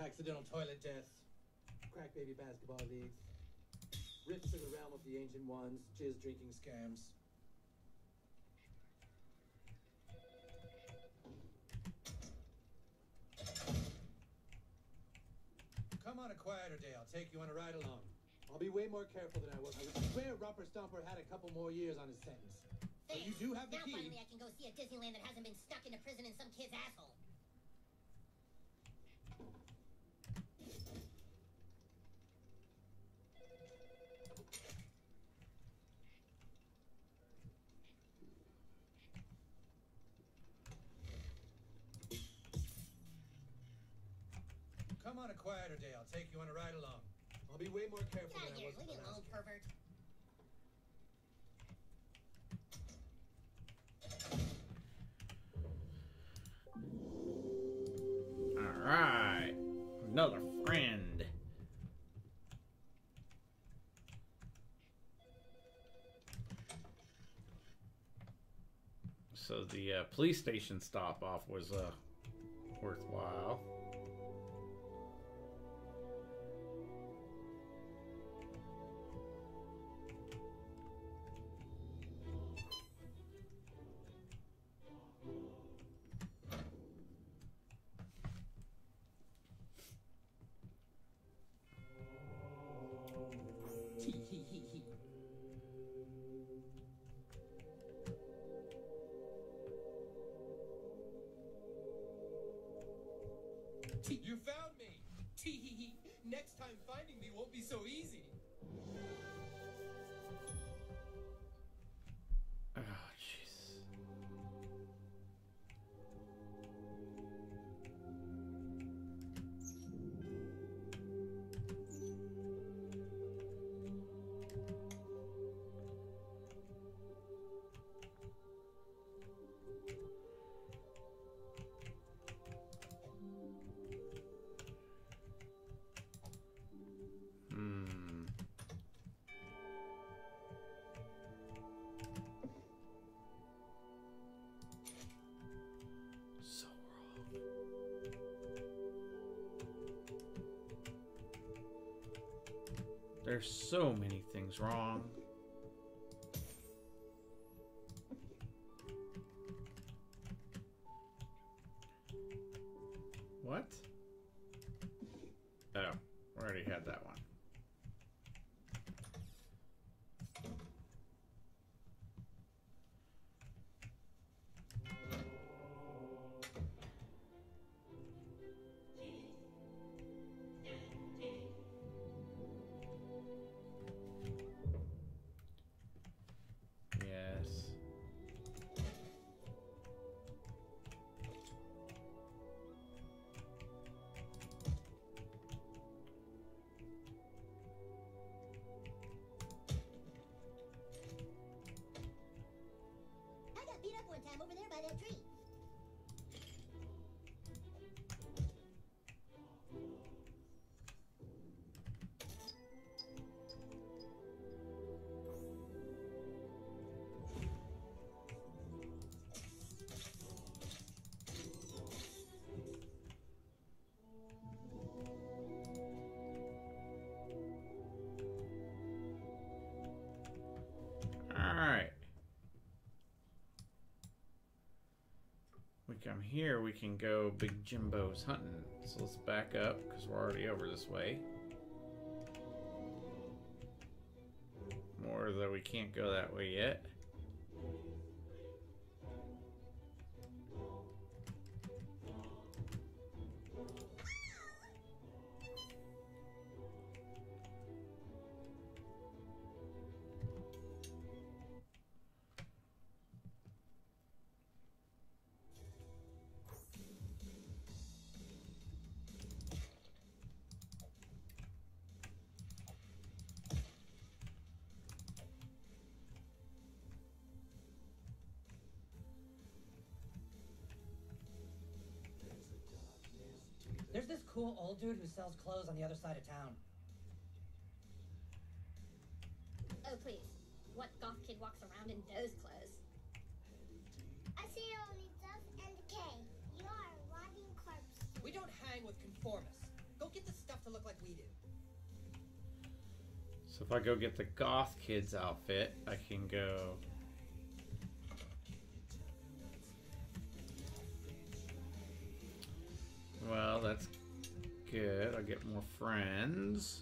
accidental toilet deaths, crack baby basketball leagues, rifts in the realm of the ancient ones, jizz drinking scams. Come on a quieter day. I'll take you on a ride along. I'll be way more careful than I was. I would swear Romper Stomper had a couple more years on his sentence. But you do have the now key. finally I can go see a Disneyland that hasn't been stuck in a prison in some kid's asshole. Come on a quieter day. I'll take you on a ride along. I'll be way more careful Get out than of I was Leave me alone, last pervert. All right, another friend. So the uh, police station stop off was uh, worthwhile. You found me! Tee hee hee! Next time finding me won't be so easy. There's so many things wrong. What? Oh, already had that one. Come here, we can go Big Jimbo's hunting. So let's back up because we're already over this way. More though we can't go that way yet. Cool old dude who sells clothes on the other side of town. Oh, please. What goth kid walks around in those clothes? I see only dust and decay. You are a rotting corpse. We don't hang with conformists. Go get the stuff to look like we do. So if I go get the goth kids outfit, I can go. Well, that's good. I get more friends.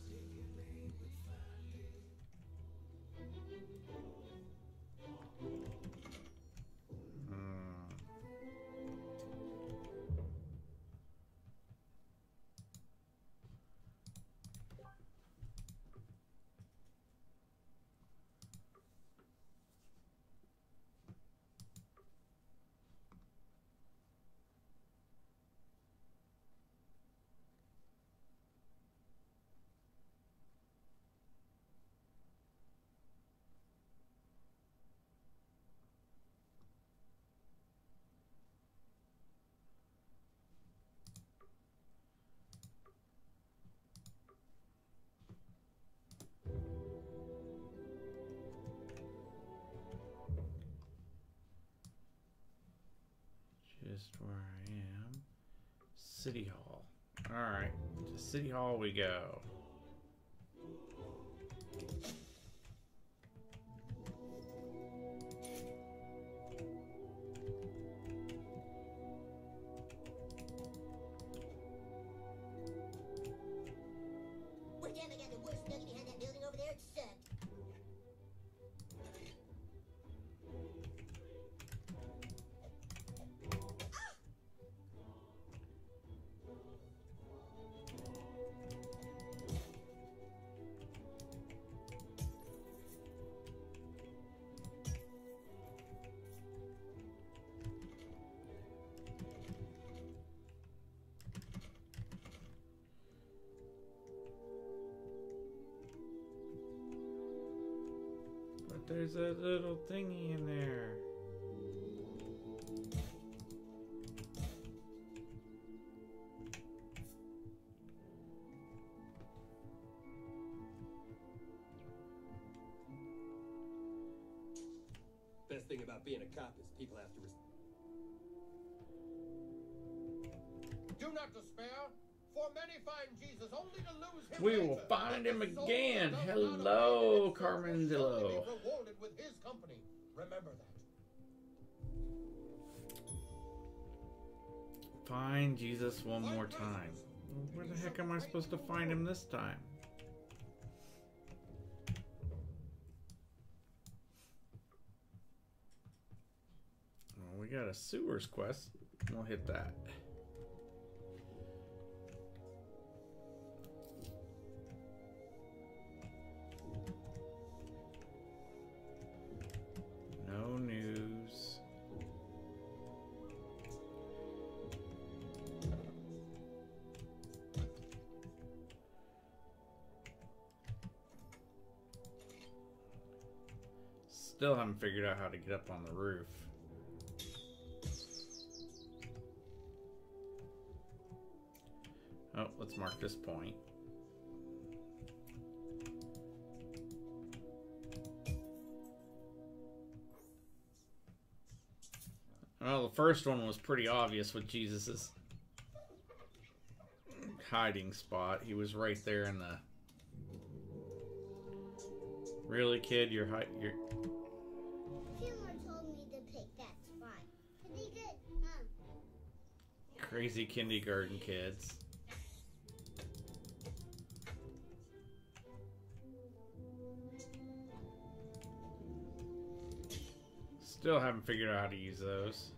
Just where I am. City Hall. Alright, to City Hall we go. There's a little thingy in there. Best thing about being a cop is people have to. Res- Do not despair, for many find Jesus only to lose him We will find him again. that does not Hello, abandon its purpose Carmendillo. shall be rewarded with his company. Remember that. Find Jesus one more time. Where the heck am I supposed to find him this time? Well, we got a sewers quest. We'll hit that. Still haven't figured out how to get up on the roof. Oh, let's mark this point. Well, the first one was pretty obvious with Jesus's hiding spot. He was right there in the. Really, kid? You're hi- you're crazy kindergarten kids. Still haven't figured out how to use those.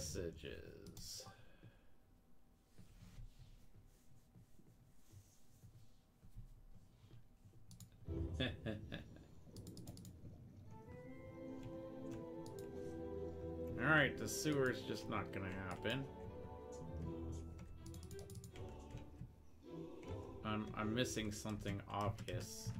Messages. Alright, the sewer's just not gonna happen. I'm I'm missing something obvious.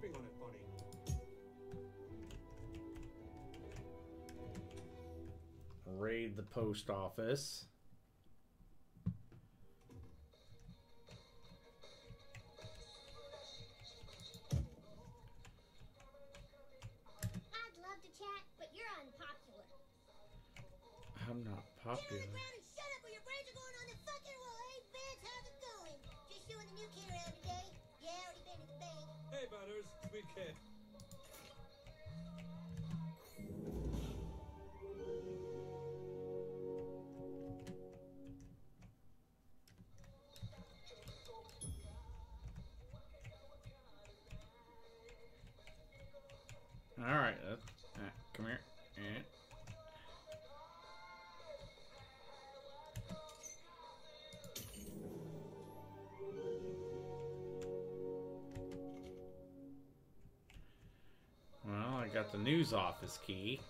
Sleeping on it funny. Raid the post office. I'd love to chat, but you're unpopular. I'm not Get on popular. the ground and shut up or your brains are going on the fucking wall. Hey, Vince, how's it going? Just showing the new kid around Hey, Butters, sweet kid. Got the news office key.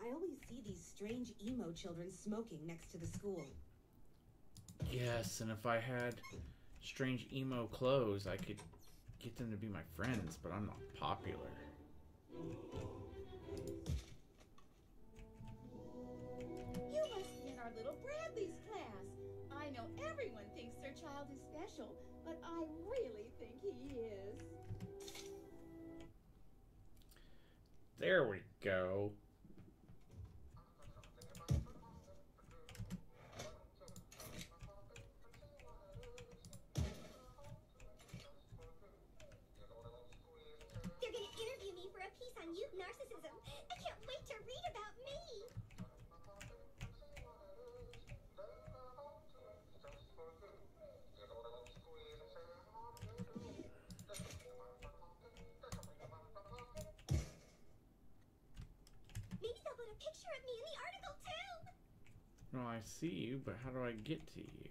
I always see these strange emo children smoking next to the school. Yes, and if I had strange emo clothes, I could get them to be my friends, but I'm not popular. You must be in our little Bradley's class. I know everyone thinks their child is special, but I really think he is. There we go. They're gonna interview me for a piece on youth narcissism. Maybe a picture of me in the article too. Well, I see you, but how do I get to you?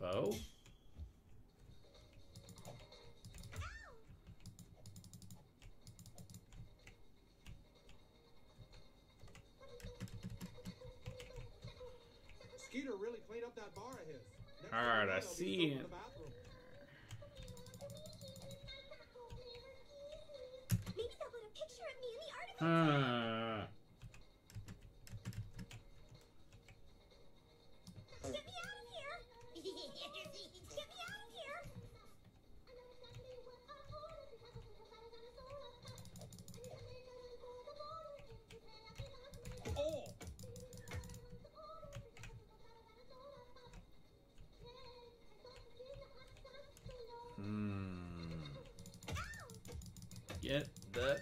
Bo? Skeeter really cleaned up that bar of his. Next All time right, you I go, there'll be see soap Uh, Get me out of here! Get me out of here! Oh! hmm. Get the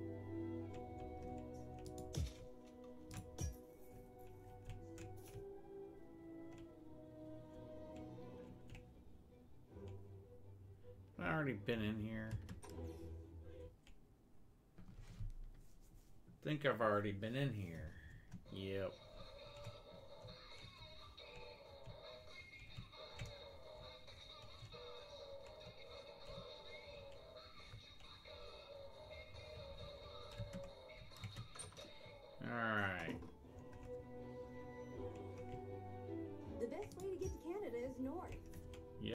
I already been in here. I think I've already been in here. Yep.